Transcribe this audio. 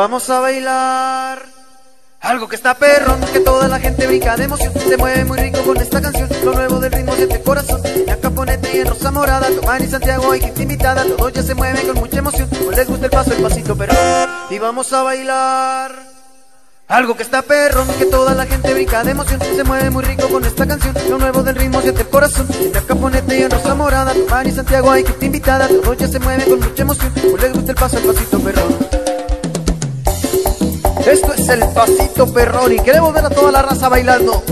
Vamos a bailar. Algo que está perrón, que toda la gente brinca de emoción. Se mueve muy rico con esta canción. Lo nuevo del ritmo de este corazón. La caponete y en rosa morada. Tomás y Santiago hay gente invitada. Todos ya se mueven con mucha emoción. Pues les gusta el paso, el pasito perrón. Y vamos a bailar. Algo que está perrón, que toda la gente brinca de emoción. Se mueve muy rico con esta canción. Lo nuevo del ritmo siente el corazón. La caponete y en rosa morada. Tomás y Santiago hay gente invitada. Todos ya se mueven con mucha emoción. Pues les gusta el paso, el pasito perrón. Esto es el pasito perrón y queremos ver a toda la raza bailando.